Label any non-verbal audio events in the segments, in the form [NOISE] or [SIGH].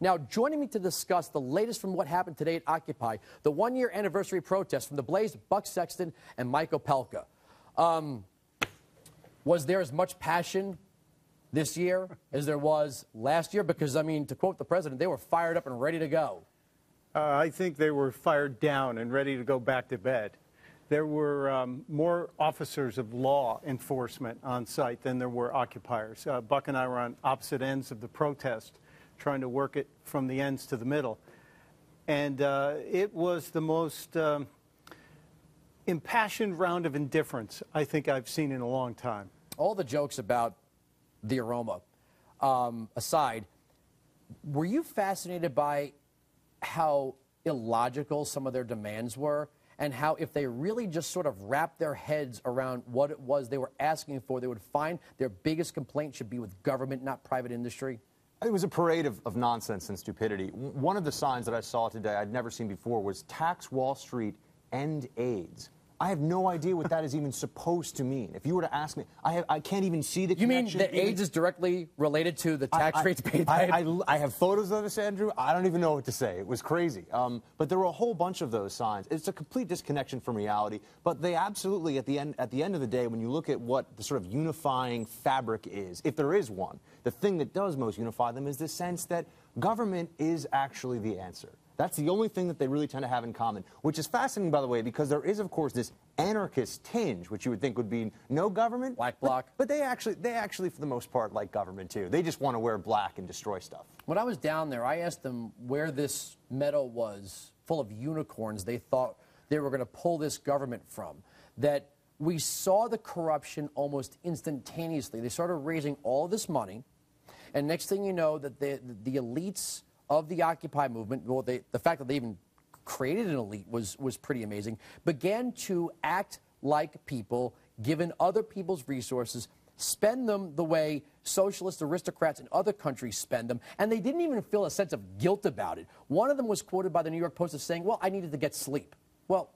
Now, joining me to discuss the latest from what happened today at Occupy, the one year anniversary protest from the Blaze, Buck Sexton and Mike Opelka. Um, was there as much passion this year as there was last year? Because, I mean, to quote the president, they were fired up and ready to go. Uh, I think they were fired down and ready to go back to bed. There were um, more officers of law enforcement on site than there were occupiers. Uh, Buck and I were on opposite ends of the protest, trying to work it from the ends to the middle. And uh, it was the most um, impassioned round of indifference I think I've seen in a long time. All the jokes about the aroma um, aside, were you fascinated by how illogical some of their demands were? and how if they really just sort of wrapped their heads around what it was they were asking for, they would find their biggest complaint should be with government, not private industry? It was a parade of, of nonsense and stupidity. One of the signs that I saw today I'd never seen before was Tax Wall Street, End AIDS. I have no idea what that is even supposed to mean. If you were to ask me, I, have, I can't even see the you mean that AIDS is directly related to the tax I, rates paid? I, I, I, have photos of this, Andrew. I don't even know what to say. It was crazy. Um, but there were a whole bunch of those signs. It's a complete disconnection from reality. But they absolutely, at the end, at the end of the day, when you look at what the sort of unifying fabric is, if there is one, the thing that does most unify them is the sense that government is actually the answer. That's the only thing that they really tend to have in common, which is fascinating, by the way, because there is, of course, this anarchist tinge, which you would think would be no government. Black bloc. But, but, they actually, they actually, for the most part, like government too. They just want to wear black and destroy stuff. When I was down there, I asked them where this meadow was full of unicorns they thought they were going to pull this government from. That we saw the corruption almost instantaneously. They started raising all this money, and next thing you know, that the, the elites of the Occupy movement, well, they, the fact that they even created an elite was, was pretty amazing, began to act like people, given other people's resources, spend them the way socialist aristocrats in other countries spend them, and they didn't even feel a sense of guilt about it. One of them was quoted by the New York Post as saying, Well, I needed to get sleep. Well,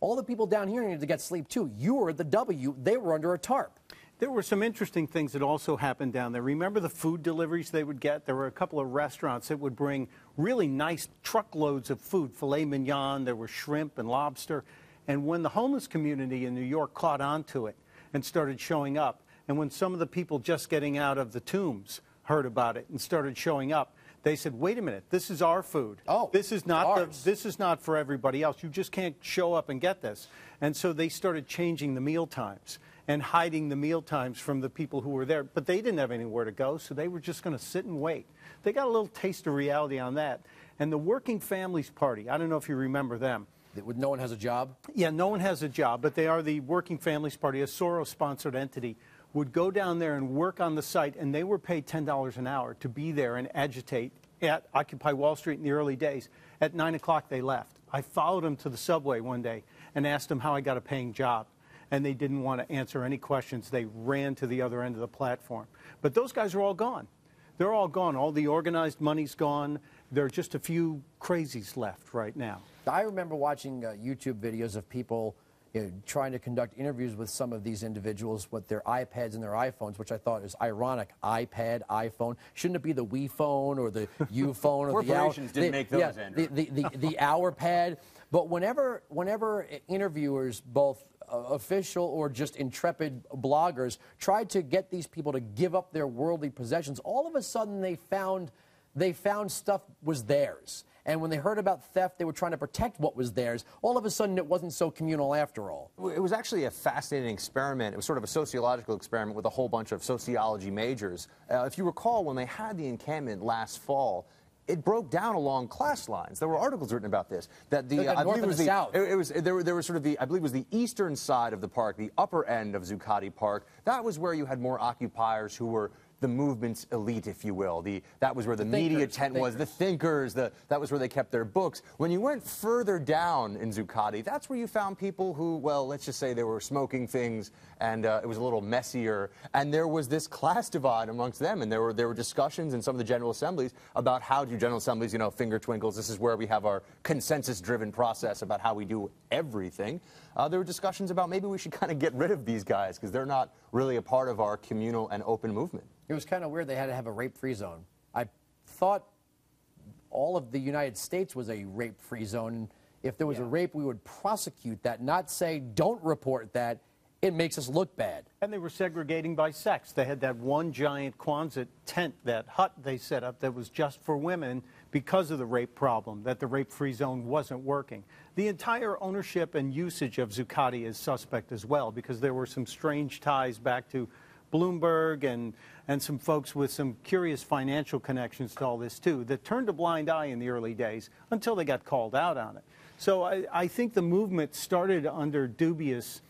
all the people down here needed to get sleep too. You were the W, they were under a tarp. There were some interesting things that also happened down there. Remember the food deliveries they would get? There were a couple of restaurants that would bring really nice truckloads of food, filet mignon, there were shrimp and lobster. And when the homeless community in New York caught on to it and started showing up, and when some of the people just getting out of the tombs heard about it and started showing up, they said, "Wait a minute, this is our food. Oh, this is not the, this is not for everybody else. You just can't show up and get this." And so they started changing the meal times and hiding the meal times from the people who were there. But they didn't have anywhere to go, so they were just going to sit and wait. They got a little taste of reality on that. And the Working Families Party, I don't know if you remember them. No one has a job? Yeah, no one has a job, but they are the Working Families Party, a Soros sponsored entity, would go down there and work on the site, and they were paid $10 an hour to be there and agitate at Occupy Wall Street in the early days. At 9 o'clock, they left. I followed them to the subway one day and asked them how I got a paying job and they didn't want to answer any questions. They ran to the other end of the platform. But those guys are all gone. They're all gone. All the organized money's gone. There are just a few crazies left right now. I remember watching uh, YouTube videos of people you know, trying to conduct interviews with some of these individuals with their iPads and their iPhones, which I thought is ironic. iPad, iPhone. Shouldn't it be the Wii phone or the [LAUGHS] U phone or the our? didn't the, make those, yeah, Andrew. The, the, the, the [LAUGHS] our pad. But whenever, whenever interviewers, both official or just intrepid bloggers tried to get these people to give up their worldly possessions, all of a sudden they found they found stuff was theirs. And when they heard about theft, they were trying to protect what was theirs. All of a sudden, it wasn't so communal after all. It was actually a fascinating experiment. It was sort of a sociological experiment with a whole bunch of sociology majors. Uh, if you recall, when they had the encampment last fall, it broke down along class lines. There were articles written about this. That the, like I believe it was the, south. It, it, was there, there was sort of the I believe it was the eastern side of the park, the upper end of Zuccotti Park. That was where you had more occupiers who were the movement's elite, if you will. The, that was where the, the media thinkers, tent was, the thinkers, the, that was where they kept their books. When you went further down in Zuccotti, that's where you found people who, well, let's just say they were smoking things and uh, it was a little messier. And there was this class divide amongst them. And there were, there were discussions in some of the General Assemblies about how do General Assemblies, you know, finger twinkles, this is where we have our consensus-driven process about how we do everything. Uh, there were discussions about maybe we should [LAUGHS] kind of get rid of these guys because they're not really a part of our communal and open movement. It was kind of weird they had to have a rape-free zone. I thought all of the United States was a rape free zone. And if there was a rape, we would prosecute that, not say, don't report that. It makes us look bad. And they were segregating by sex. They had that one giant Quonset tent, that hut they set up that was just for women because of the rape problem, that the rape free zone wasn't working. The entire ownership and usage of Zuccotti is suspect as well because there were some strange ties back to Bloomberg and, and some folks with some curious financial connections to all this too that turned a blind eye in the early days until they got called out on it. So I, I think the movement started under dubious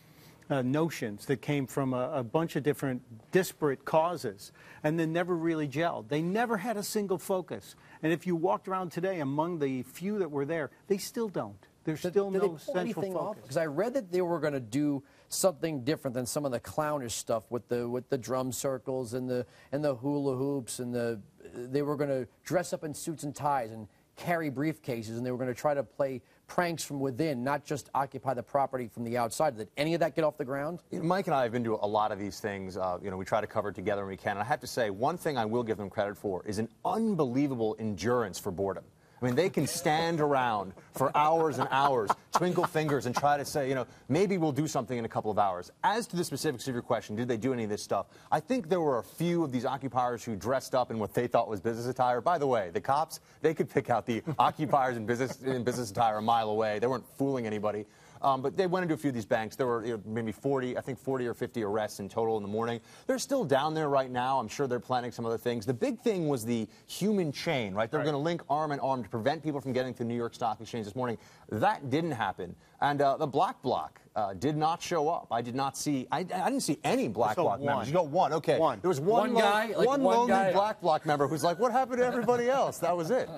uh, notions that came from a, a, bunch of different disparate causes and then never really gelled. They never had a single focus. And if you walked around today among the few that were there, they still don't. There's did, still did no central focus. Because I read that they were going to do something different than some of the clownish stuff with the with the drum circles and the and the hula hoops and the they were going to dress up in suits and ties and carry briefcases and they were going to try to play pranks from within, not just occupy the property from the outside. Did any of that get off the ground? You know, Mike and I have been to a lot of these things. Uh, you know, we try to cover together when we can. And I have to say, one thing I will give them credit for is an unbelievable endurance for boredom. I mean, they can stand around for hours and hours, twinkle fingers, and try to say, you know, maybe we'll do something in a couple of hours. As to the specifics of your question, did they do any of this stuff? I think there were a few of these occupiers who dressed up in what they thought was business attire. By the way, the cops, they could pick out the occupiers in business, in business attire a mile away. They weren't fooling anybody. Um, but they went into a few of these banks. There were you know, maybe 40, I think 40 or 50 arrests in total in the morning. They're still down there right now. I'm sure they're planning some other things. The big thing was the human chain, right? They're right. going to link arm in arm to prevent people from getting to the New York Stock Exchange this morning. That didn't happen. And uh, the black bloc uh, did not show up. I did not see. I, I didn't see any black bloc members. You got one. Okay. One. There was one, one guy, one, like one lonely guy. black bloc member who's like, "What happened to everybody else?" That was it. [LAUGHS]